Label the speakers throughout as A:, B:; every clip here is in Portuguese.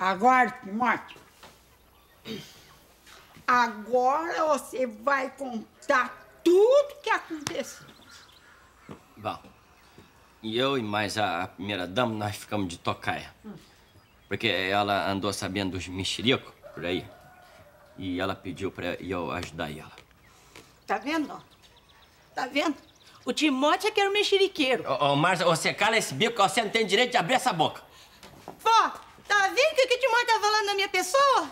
A: Agora, Timóteo, agora você vai contar tudo que aconteceu.
B: Bom, e eu e mais a primeira dama, nós ficamos de tocaia. Porque ela andou sabendo dos mexericos por aí. E ela pediu pra eu ajudar ela.
A: Tá vendo? Tá vendo? O Timóteo é que era o mexeriqueiro.
B: Ô, ô Márcia, você cala esse bico você não tem direito de abrir essa boca.
A: Vendo o que, que o Timóteo tá falando da minha pessoa?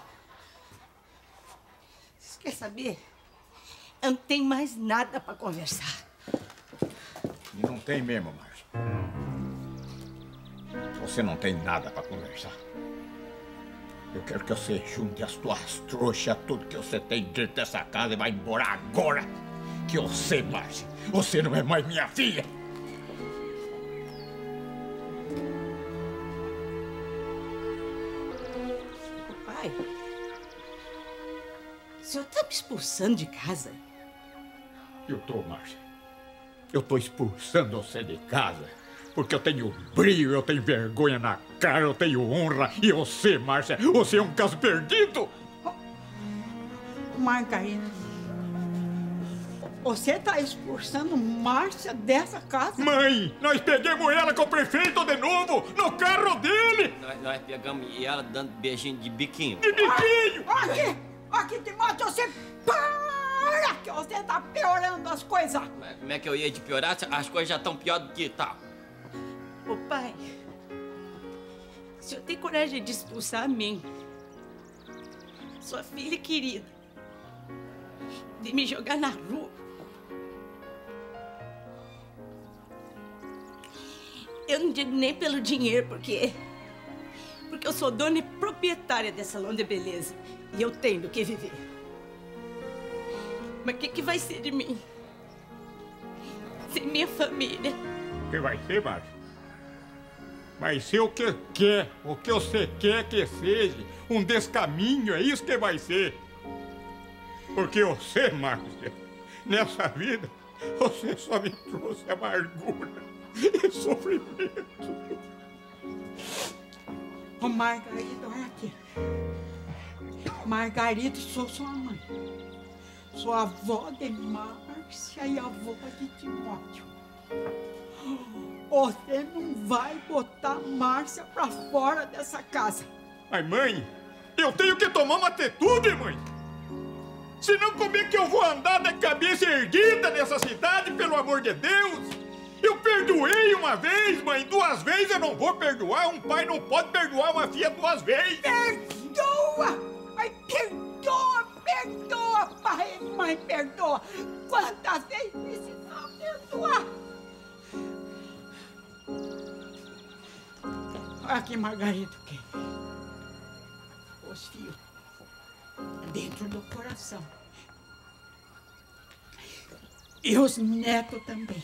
A: Você quer saber? Eu não tenho mais nada pra conversar.
C: Não tem mesmo, Márcia. Você não tem nada pra conversar. Eu quero que você junte as tuas trouxas, tudo que você tem dentro dessa casa e vá embora agora. Que eu sei, Márcia. Você não é mais minha filha.
A: O senhor tá me expulsando de casa?
C: Eu tô, Márcia. Eu tô expulsando você de casa. Porque eu tenho brilho, eu tenho vergonha na cara, eu tenho honra. E você, Márcia, você é um caso perdido.
A: Margarida, você tá expulsando Márcia dessa casa?
C: Mãe, nós pegamos ela com o prefeito de novo, no carro dele.
B: Nós, nós pegamos e ela dando beijinho de biquinho.
C: De biquinho.
A: Ah, aqui, aqui, Timóteo, você para que você tá piorando as coisas.
B: Como é que eu ia de piorar? As coisas já estão pior do que tá.
A: Ô pai, o senhor tem coragem de expulsar a mim, sua filha querida, de me jogar na rua? Eu não digo nem pelo dinheiro, porque. Porque eu sou dona e proprietária desse salão de beleza. E eu tenho do que viver. Mas o que, que vai ser de mim? Sem minha família.
C: O que vai ser, Márcia? Vai ser o que quer, o que você quer que seja. Um descaminho, é isso que vai ser. Porque você, Márcia, nessa vida, você só me trouxe amargura e sofrimento.
A: Ô, Margarida, olha aqui. Margarida, sou sua mãe. Sou avó de Márcia e avó de Timóteo. Você não vai botar Márcia pra fora dessa casa.
C: Mas, mãe, eu tenho que tomar uma atitude, mãe. Senão, como é que eu vou andar da cabeça erguida nessa cidade, pelo amor de Deus? Perdoei uma vez, mãe, duas vezes eu não vou perdoar. Um pai não pode perdoar uma filha duas vezes.
A: Perdoa! Ai, perdoa, perdoa, pai mãe, perdoa. Quantas vezes precisar perdoar? Aqui, Margarida, o quê? Os fios dentro do coração. E os netos também.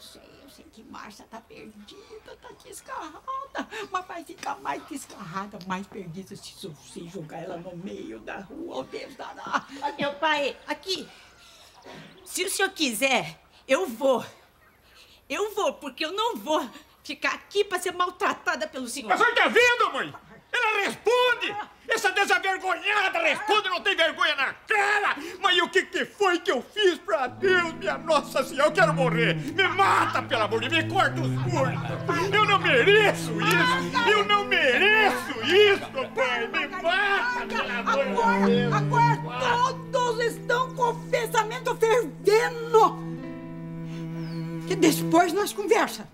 A: Eu sei, eu sei que Márcia tá perdida, tá desgarrada. Mas vai ficar mais desgarrada, mais perdida se você jogar ela no meio da rua, o Deus dará.
D: Ó, meu pai, aqui. Se o senhor quiser, eu vou. Eu vou, porque eu não vou ficar aqui pra ser maltratada pelo senhor.
C: Mas você tá vendo, mãe? Ela responde! Essa desavergonhada responde, não tem vergonha na cara! Mas e o que, que foi que eu fiz pra Deus, minha Nossa Senhora? Eu quero morrer! Me mata, pelo amor de Deus! Me corta os pulsos! Eu não mereço isso! Eu não mereço isso, pai! Me mata, pelo amor de
A: Agora,
C: Deus!
A: agora todos estão com o pensamento fervendo. Que depois nós conversa.